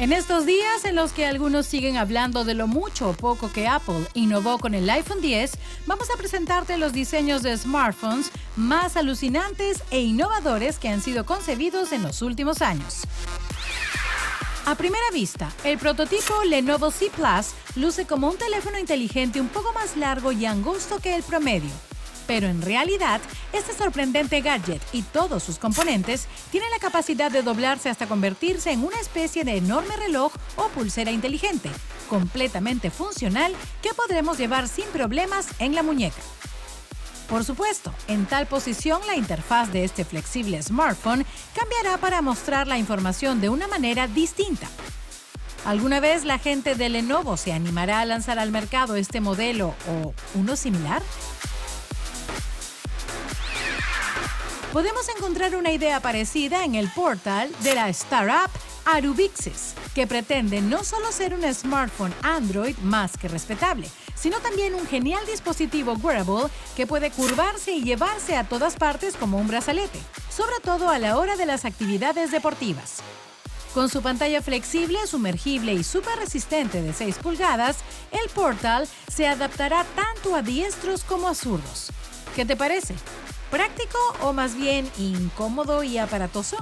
En estos días en los que algunos siguen hablando de lo mucho o poco que Apple innovó con el iPhone 10, vamos a presentarte los diseños de smartphones más alucinantes e innovadores que han sido concebidos en los últimos años. A primera vista, el prototipo Lenovo C Plus luce como un teléfono inteligente un poco más largo y angosto que el promedio pero en realidad, este sorprendente gadget y todos sus componentes tienen la capacidad de doblarse hasta convertirse en una especie de enorme reloj o pulsera inteligente, completamente funcional que podremos llevar sin problemas en la muñeca. Por supuesto, en tal posición la interfaz de este flexible smartphone cambiará para mostrar la información de una manera distinta. ¿Alguna vez la gente de Lenovo se animará a lanzar al mercado este modelo o uno similar? Podemos encontrar una idea parecida en el portal de la startup Arubixis, que pretende no solo ser un smartphone Android más que respetable, sino también un genial dispositivo wearable que puede curvarse y llevarse a todas partes como un brazalete, sobre todo a la hora de las actividades deportivas. Con su pantalla flexible, sumergible y súper resistente de 6 pulgadas, el Portal se adaptará tanto a diestros como a zurdos. ¿Qué te parece? ¿Práctico o más bien incómodo y aparatoso?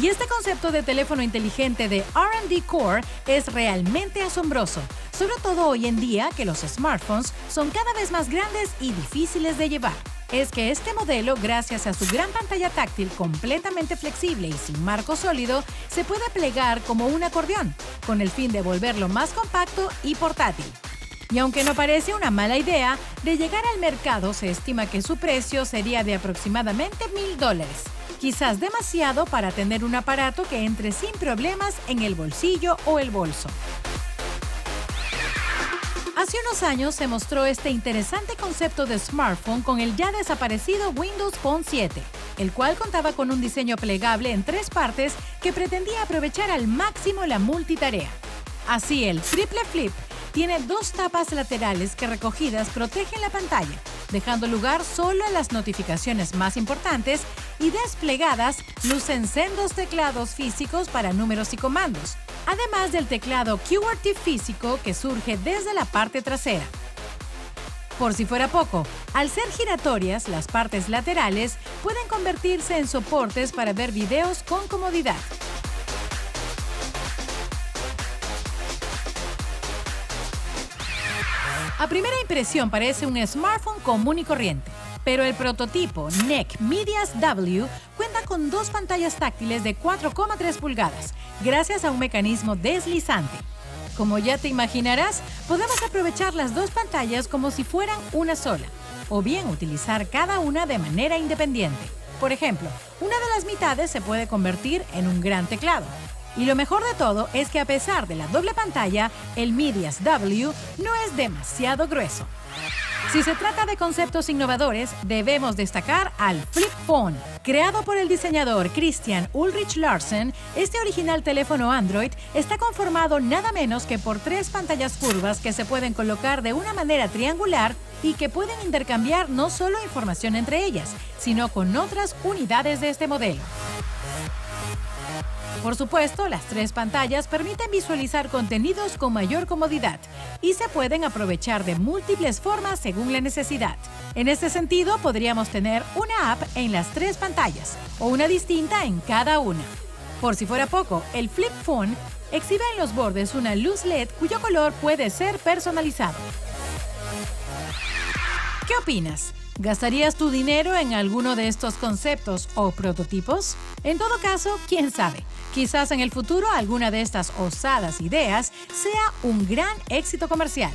Y este concepto de teléfono inteligente de RD Core es realmente asombroso, sobre todo hoy en día que los smartphones son cada vez más grandes y difíciles de llevar es que este modelo, gracias a su gran pantalla táctil completamente flexible y sin marco sólido, se puede plegar como un acordeón, con el fin de volverlo más compacto y portátil. Y aunque no parece una mala idea, de llegar al mercado se estima que su precio sería de aproximadamente mil dólares. Quizás demasiado para tener un aparato que entre sin problemas en el bolsillo o el bolso. Hace unos años se mostró este interesante concepto de smartphone con el ya desaparecido Windows Phone 7, el cual contaba con un diseño plegable en tres partes que pretendía aprovechar al máximo la multitarea. Así, el triple flip tiene dos tapas laterales que recogidas protegen la pantalla, dejando lugar solo a las notificaciones más importantes y desplegadas lucen sendos teclados físicos para números y comandos, además del teclado QWERTY físico que surge desde la parte trasera. Por si fuera poco, al ser giratorias, las partes laterales pueden convertirse en soportes para ver videos con comodidad. A primera impresión parece un smartphone común y corriente, pero el prototipo NEC Medias W cuenta con dos pantallas táctiles de 4,3 pulgadas, gracias a un mecanismo deslizante. Como ya te imaginarás, podemos aprovechar las dos pantallas como si fueran una sola, o bien utilizar cada una de manera independiente. Por ejemplo, una de las mitades se puede convertir en un gran teclado, y lo mejor de todo es que a pesar de la doble pantalla, el Medias W no es demasiado grueso. Si se trata de conceptos innovadores, debemos destacar al Flip Phone. Creado por el diseñador Christian Ulrich Larsen, este original teléfono Android está conformado nada menos que por tres pantallas curvas que se pueden colocar de una manera triangular y que pueden intercambiar no solo información entre ellas, sino con otras unidades de este modelo. Por supuesto, las tres pantallas permiten visualizar contenidos con mayor comodidad y se pueden aprovechar de múltiples formas según la necesidad. En este sentido, podríamos tener una app en las tres pantallas o una distinta en cada una. Por si fuera poco, el Flip Phone exhibe en los bordes una luz LED cuyo color puede ser personalizado. ¿Qué opinas? ¿Gastarías tu dinero en alguno de estos conceptos o prototipos? En todo caso, quién sabe, quizás en el futuro alguna de estas osadas ideas sea un gran éxito comercial.